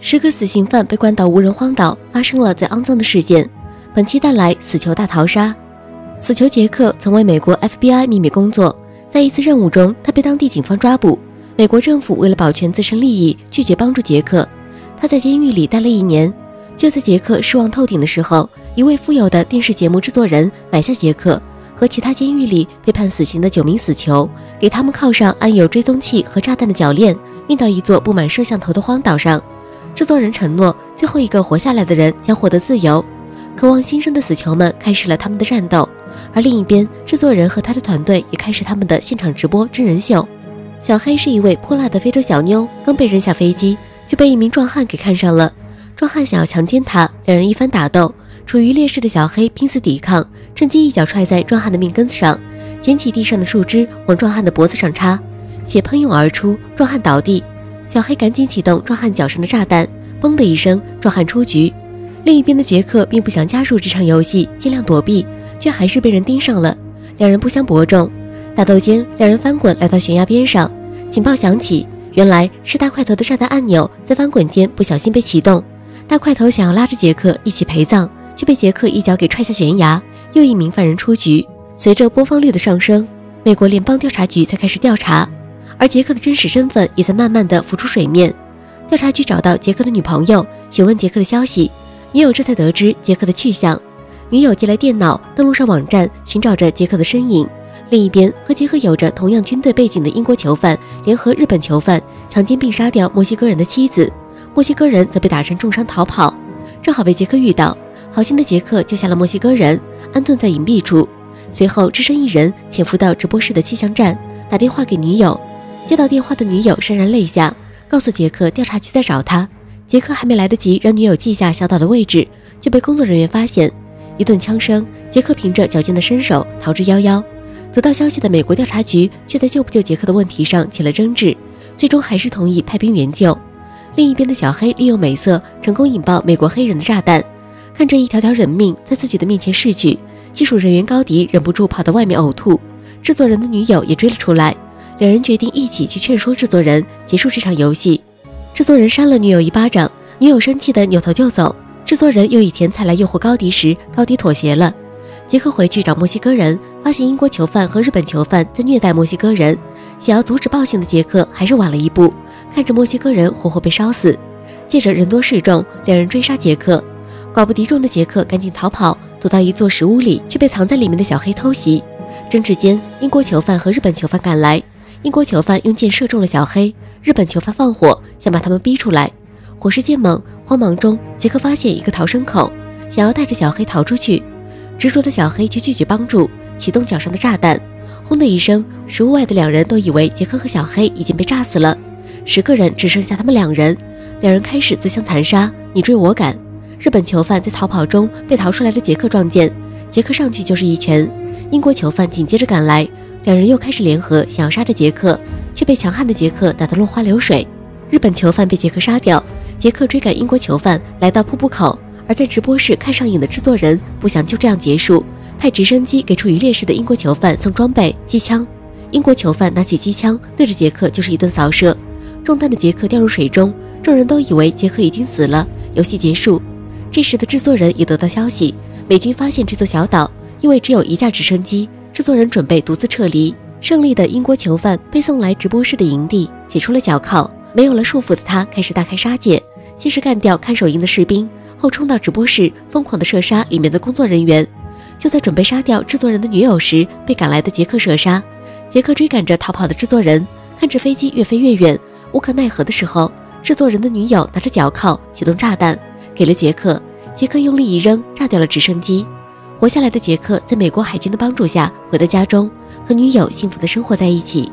十个死刑犯被关到无人荒岛，发生了最肮脏的事件。本期带来死囚大逃杀。死囚杰克曾为美国 FBI 秘密工作，在一次任务中，他被当地警方抓捕。美国政府为了保全自身利益，拒绝帮助杰克。他在监狱里待了一年。就在杰克失望透顶的时候，一位富有的电视节目制作人买下杰克和其他监狱里被判死刑的九名死囚，给他们铐上安有追踪器和炸弹的铰链，运到一座布满摄像头的荒岛上。制作人承诺，最后一个活下来的人将获得自由。渴望新生的死囚们开始了他们的战斗，而另一边，制作人和他的团队也开始他们的现场直播真人秀。小黑是一位泼辣的非洲小妞，刚被扔下飞机，就被一名壮汉给看上了。壮汉想要强奸她，两人一番打斗。处于劣势的小黑拼死抵抗，趁机一脚踹在壮汉的命根子上，捡起地上的树枝往壮汉的脖子上插，血喷涌而出，壮汉倒地。小黑赶紧启动壮汉脚上的炸弹，嘣的一声，壮汉出局。另一边的杰克并不想加入这场游戏，尽量躲避，却还是被人盯上了。两人不相伯仲，打斗间，两人翻滚来到悬崖边上，警报响起，原来是大块头的炸弹按钮在翻滚间不小心被启动。大块头想要拉着杰克一起陪葬，却被杰克一脚给踹下悬崖。又一名犯人出局。随着播放率的上升，美国联邦调查局才开始调查。而杰克的真实身份也在慢慢的浮出水面。调查局找到杰克的女朋友，询问杰克的消息，女友这才得知杰克的去向。女友借来电脑，登录上网站，寻找着杰克的身影。另一边，和杰克有着同样军队背景的英国囚犯联合日本囚犯强奸并杀掉墨西哥人的妻子，墨西哥人则被打成重伤逃跑。正好被杰克遇到，好心的杰克救下了墨西哥人，安顿在隐蔽处。随后，只身一人潜伏到直播室的气象站，打电话给女友。接到电话的女友潸然泪下，告诉杰克调查局在找他。杰克还没来得及让女友记下小岛的位置，就被工作人员发现。一顿枪声，杰克凭着矫健的身手逃之夭夭。得到消息的美国调查局却在救不救杰克的问题上起了争执，最终还是同意派兵援救。另一边的小黑利用美色成功引爆美国黑人的炸弹，看着一条条人命在自己的面前逝去，技术人员高迪忍不住跑到外面呕吐。制作人的女友也追了出来。两人决定一起去劝说制作人结束这场游戏。制作人扇了女友一巴掌，女友生气的扭头就走。制作人又以钱财来诱惑高迪时，高迪妥协了。杰克回去找墨西哥人，发现英国囚犯和日本囚犯在虐待墨西哥人。想要阻止暴行的杰克还是晚了一步，看着墨西哥人活活被烧死。借着人多势众，两人追杀杰克。寡不敌众的杰克赶紧逃跑，躲到一座石屋里，却被藏在里面的小黑偷袭。争执间，英国囚犯和日本囚犯赶来。英国囚犯用箭射中了小黑，日本囚犯放火想把他们逼出来，火势渐猛，慌忙中，杰克发现一个逃生口，想要带着小黑逃出去，执着的小黑却拒绝帮助，启动脚上的炸弹，轰的一声，食物外的两人都以为杰克和小黑已经被炸死了，十个人只剩下他们两人，两人开始自相残杀，你追我赶，日本囚犯在逃跑中被逃出来的杰克撞见，杰克上去就是一拳，英国囚犯紧接着赶来。两人又开始联合，想要杀着杰克，却被强悍的杰克打得落花流水。日本囚犯被杰克杀掉，杰克追赶英国囚犯来到瀑布口。而在直播室看上瘾的制作人不想就这样结束，派直升机给处于劣势的英国囚犯送装备机枪。英国囚犯拿起机枪对着杰克就是一顿扫射，中弹的杰克掉入水中，众人都以为杰克已经死了，游戏结束。这时的制作人也得到消息，美军发现这座小岛，因为只有一架直升机。制作人准备独自撤离。胜利的英国囚犯被送来直播室的营地，解除了脚铐，没有了束缚的他开始大开杀戒，先是干掉看守营的士兵，后冲到直播室，疯狂地射杀里面的工作人员。就在准备杀掉制作人的女友时，被赶来的杰克射杀。杰克追赶着逃跑的制作人，看着飞机越飞越远，无可奈何的时候，制作人的女友拿着脚铐启动炸弹，给了杰克。杰克用力一扔，炸掉了直升机。活下来的杰克在美国海军的帮助下回到家中，和女友幸福的生活在一起。